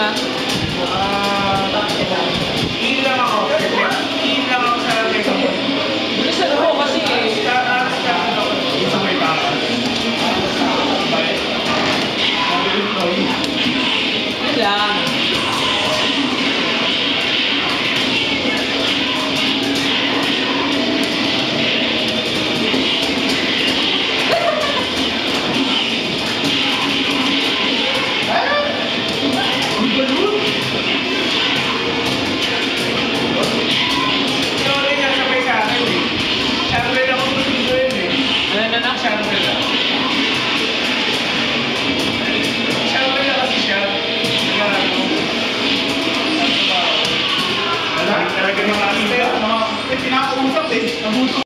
ah. Ah, tapos ito. Hindi lang ako.